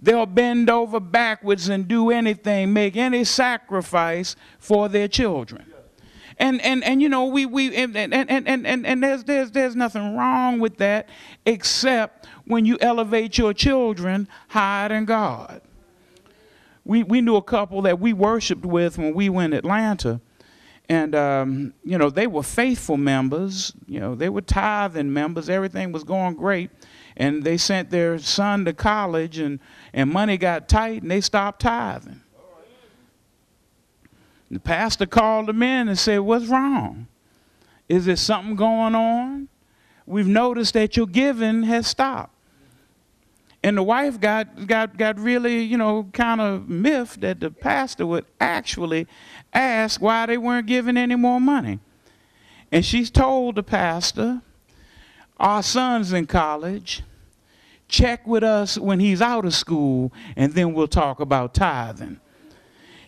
They'll bend over backwards and do anything, make any sacrifice for their children. And, and, and you know, we, we and, and, and, and, and there's, there's, there's nothing wrong with that except when you elevate your children higher than God. We, we knew a couple that we worshiped with when we went Atlanta. And, um, you know, they were faithful members. You know, they were tithing members. Everything was going great. And they sent their son to college, and, and money got tight, and they stopped tithing. The pastor called them in and said, What's wrong? Is there something going on? We've noticed that your giving has stopped. And the wife got, got, got really, you know, kind of miffed that the pastor would actually ask why they weren't giving any more money. And she's told the pastor, Our son's in college. Check with us when he's out of school, and then we'll talk about tithing.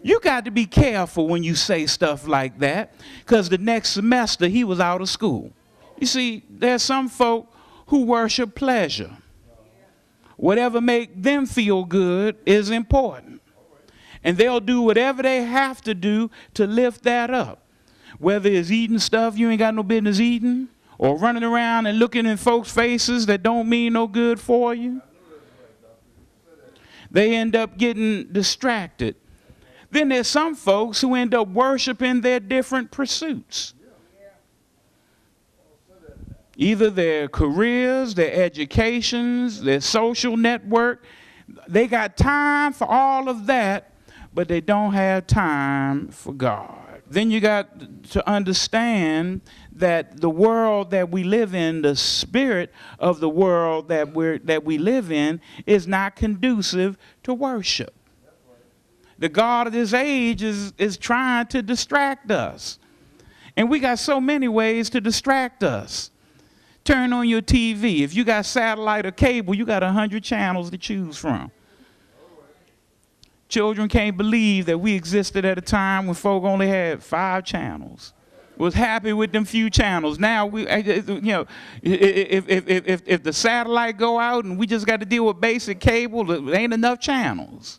You got to be careful when you say stuff like that because the next semester he was out of school. You see, there's some folk who worship pleasure. Whatever make them feel good is important. And they'll do whatever they have to do to lift that up. Whether it's eating stuff you ain't got no business eating or running around and looking in folks' faces that don't mean no good for you. They end up getting distracted then there's some folks who end up worshiping their different pursuits. Either their careers, their educations, their social network. They got time for all of that, but they don't have time for God. Then you got to understand that the world that we live in, the spirit of the world that, we're, that we live in, is not conducive to worship the God of this age is, is trying to distract us. And we got so many ways to distract us. Turn on your TV. If you got satellite or cable, you got 100 channels to choose from. Children can't believe that we existed at a time when folk only had five channels. Was happy with them few channels. Now we, you know, if, if, if, if the satellite go out and we just got to deal with basic cable, there ain't enough channels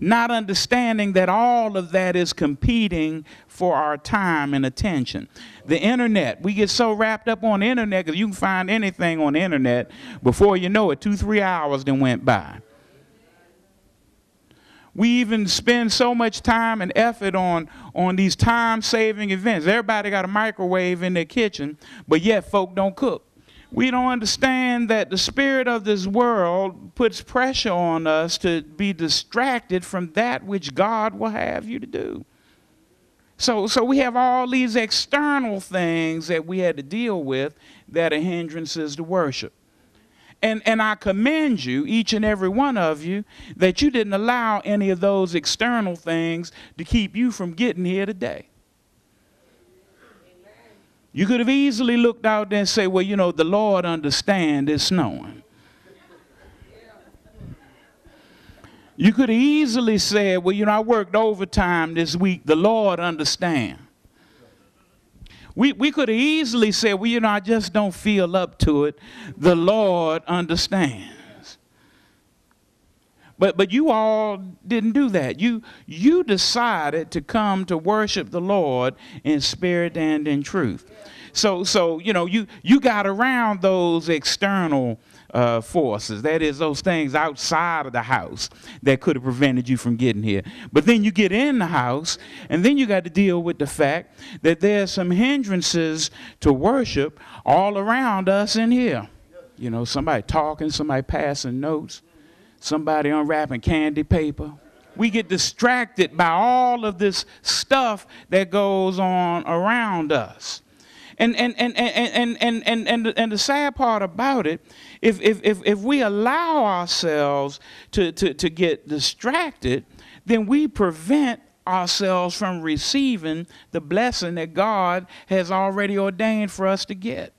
not understanding that all of that is competing for our time and attention. The internet, we get so wrapped up on the internet because you can find anything on the internet before you know it, two, three hours then went by. We even spend so much time and effort on, on these time saving events. Everybody got a microwave in their kitchen, but yet folk don't cook we don't understand that the spirit of this world puts pressure on us to be distracted from that which God will have you to do. So, so we have all these external things that we had to deal with that are hindrances to worship. And, and I commend you, each and every one of you, that you didn't allow any of those external things to keep you from getting here today. You could have easily looked out there and say, well, you know, the Lord understands it's snowing. You could have easily said, well, you know, I worked overtime this week. The Lord understands. We, we could have easily said, well, you know, I just don't feel up to it. The Lord understands. But, but you all didn't do that. You, you decided to come to worship the Lord in spirit and in truth. So, so you know, you, you got around those external uh, forces. That is, those things outside of the house that could have prevented you from getting here. But then you get in the house, and then you got to deal with the fact that there's some hindrances to worship all around us in here. You know, somebody talking, somebody passing notes, somebody unwrapping candy paper we get distracted by all of this stuff that goes on around us. And, and, and, and, and, and, and, and, the sad part about it, if, if, if, if we allow ourselves to, to, to get distracted, then we prevent ourselves from receiving the blessing that God has already ordained for us to get.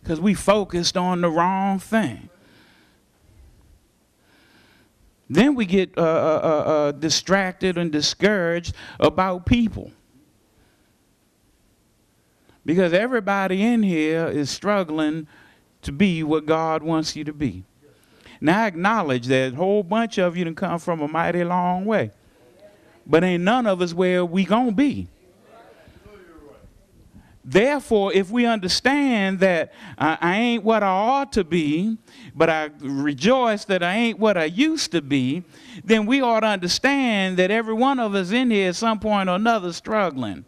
Because we focused on the wrong thing. Then we get uh, uh, uh, uh distracted and discouraged about people. Because everybody in here is struggling to be what God wants you to be. Now I acknowledge that a whole bunch of you done come from a mighty long way. But ain't none of us where we gonna be. Therefore, if we understand that I, I ain't what I ought to be, but I rejoice that I ain't what I used to be, then we ought to understand that every one of us in here at some point or another struggling.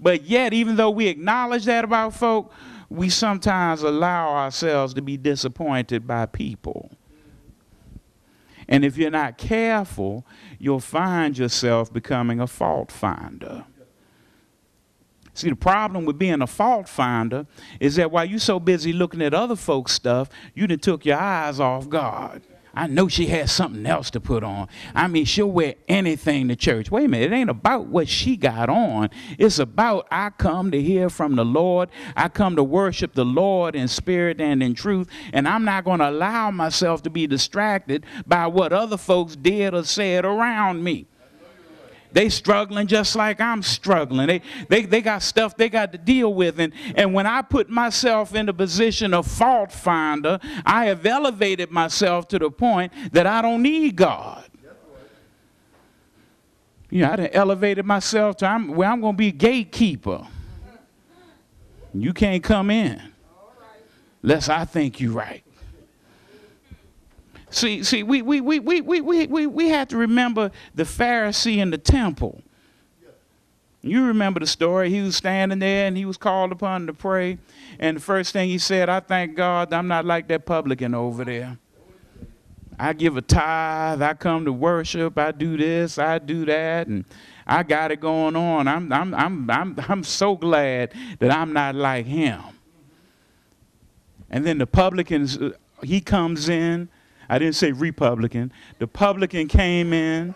But yet, even though we acknowledge that about folk, we sometimes allow ourselves to be disappointed by people. And if you're not careful, you'll find yourself becoming a fault finder. See, the problem with being a fault finder is that while you're so busy looking at other folks' stuff, you done took your eyes off God. I know she has something else to put on. I mean, she'll wear anything to church. Wait a minute, it ain't about what she got on. It's about I come to hear from the Lord. I come to worship the Lord in spirit and in truth. And I'm not going to allow myself to be distracted by what other folks did or said around me. They struggling just like I'm struggling. They, they, they got stuff they got to deal with. And, and when I put myself in the position of fault finder, I have elevated myself to the point that I don't need God. You know, I done elevated myself to I'm, where I'm going to be a gatekeeper. You can't come in unless I think you right. See, see, we, we, we, we, we, we, we, we have to remember the Pharisee in the temple. You remember the story. He was standing there and he was called upon to pray. And the first thing he said, I thank God I'm not like that publican over there. I give a tithe, I come to worship, I do this, I do that, and I got it going on. I'm, I'm, I'm, I'm, I'm so glad that I'm not like him. And then the publicans, uh, he comes in I didn't say Republican. The publican came in